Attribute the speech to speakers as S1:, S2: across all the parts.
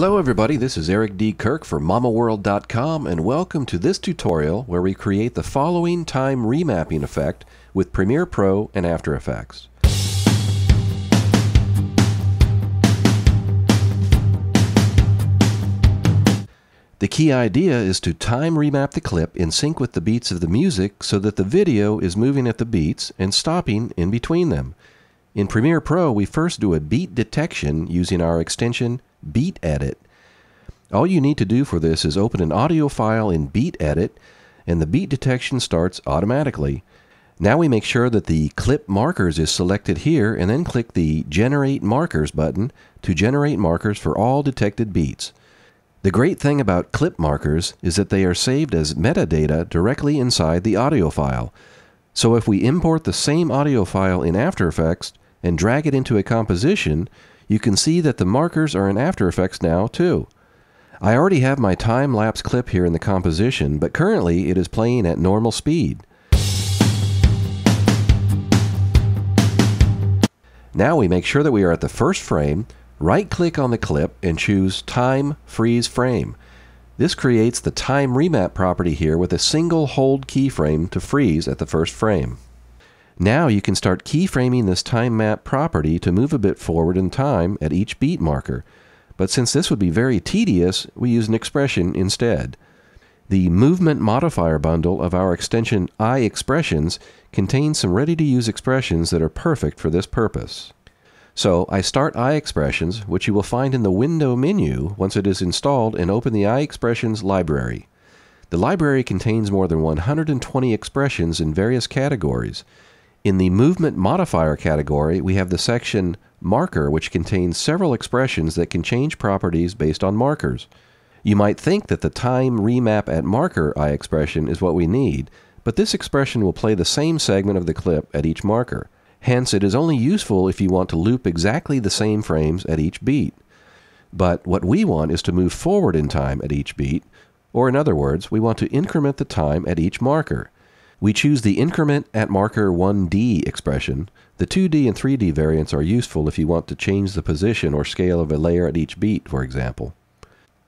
S1: Hello everybody, this is Eric D. Kirk for mamoworld.com and welcome to this tutorial where we create the following time remapping effect with Premiere Pro and After Effects. The key idea is to time remap the clip in sync with the beats of the music so that the video is moving at the beats and stopping in between them. In Premiere Pro, we first do a beat detection using our extension BeatEdit. All you need to do for this is open an audio file in BeatEdit, and the beat detection starts automatically. Now we make sure that the Clip Markers is selected here, and then click the Generate Markers button to generate markers for all detected beats. The great thing about clip markers is that they are saved as metadata directly inside the audio file. So if we import the same audio file in After Effects and drag it into a composition, you can see that the markers are in After Effects now too. I already have my time-lapse clip here in the composition, but currently it is playing at normal speed. Now we make sure that we are at the first frame, right-click on the clip and choose Time Freeze Frame. This creates the time remap property here with a single hold keyframe to freeze at the first frame. Now you can start keyframing this time map property to move a bit forward in time at each beat marker. But since this would be very tedious, we use an expression instead. The movement modifier bundle of our extension iExpressions contains some ready-to-use expressions that are perfect for this purpose. So I start iExpressions, which you will find in the window menu once it is installed and open the iExpressions library. The library contains more than 120 expressions in various categories, in the movement modifier category, we have the section marker, which contains several expressions that can change properties based on markers. You might think that the time remap at marker iExpression is what we need, but this expression will play the same segment of the clip at each marker. Hence, it is only useful if you want to loop exactly the same frames at each beat. But what we want is to move forward in time at each beat, or in other words, we want to increment the time at each marker. We choose the increment at marker 1D expression. The 2D and 3D variants are useful if you want to change the position or scale of a layer at each beat, for example.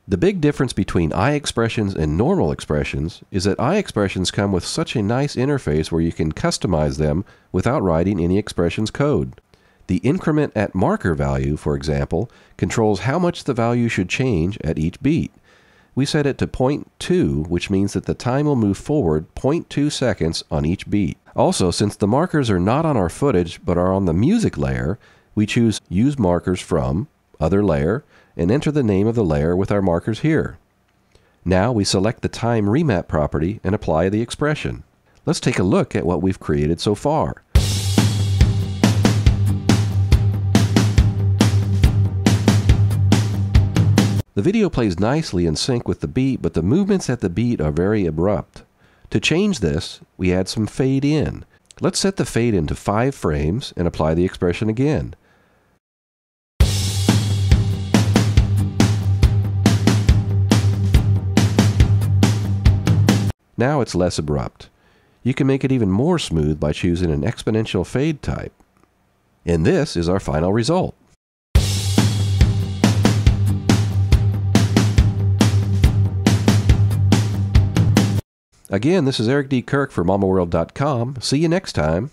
S1: The big difference between iExpressions and normal expressions is that iExpressions come with such a nice interface where you can customize them without writing any expressions code. The increment at marker value, for example, controls how much the value should change at each beat. We set it to 0.2, which means that the time will move forward 0.2 seconds on each beat. Also, since the markers are not on our footage but are on the music layer, we choose Use Markers from, Other Layer, and enter the name of the layer with our markers here. Now we select the Time Remap property and apply the expression. Let's take a look at what we've created so far. The video plays nicely in sync with the beat, but the movements at the beat are very abrupt. To change this, we add some fade in. Let's set the fade into 5 frames and apply the expression again. Now it's less abrupt. You can make it even more smooth by choosing an exponential fade type. And this is our final result. Again, this is Eric D. Kirk for mamoworld.com. See you next time.